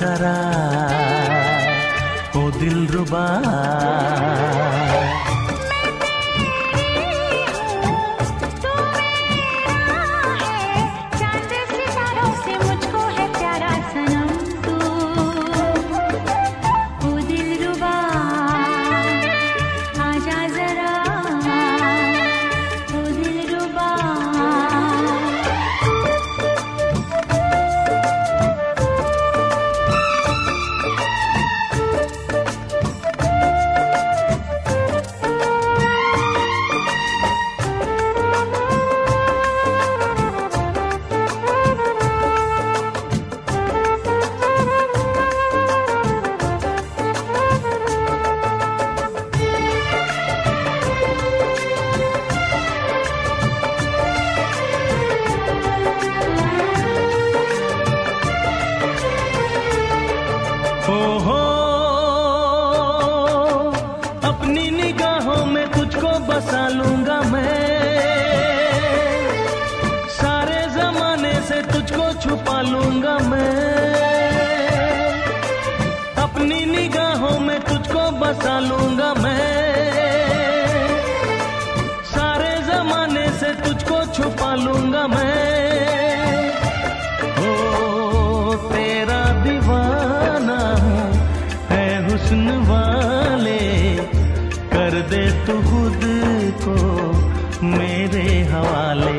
जरा ओ दिल बसा लूँगा मैं। सारे जमाने से तुझको छुपा लूँगा मैं। अपनी निगाहों में तुझको बसा लूँगा मैं। सारे जमाने से तुझको छुपा लूँगा मैं। ओ, तेरा दीवाना हूँ हुस्न वाले। कर दे तू मेरे हवाले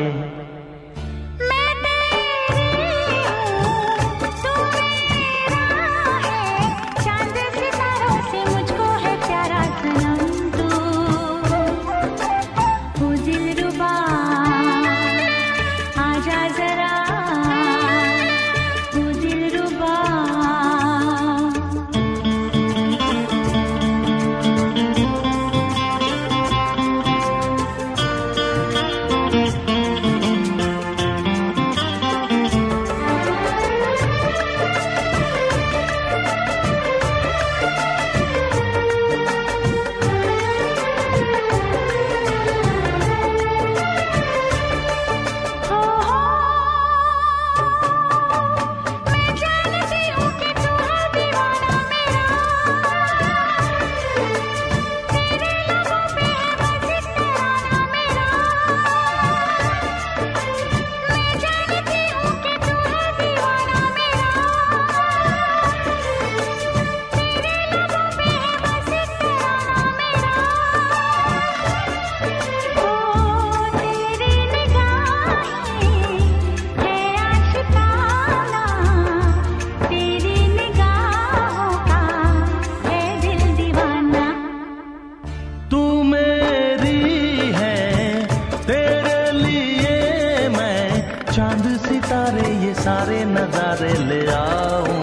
सितारे ये सारे नजारे ले आओ।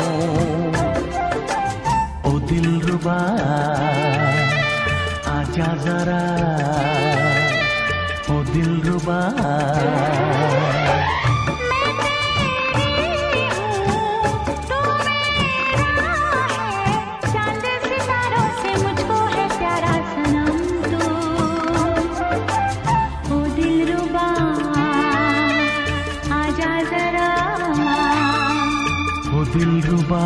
ओ दिल रुबा आजा जरा। ओ दिल रुबा। ओ दिल रुबा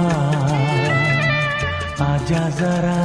आजा जरा।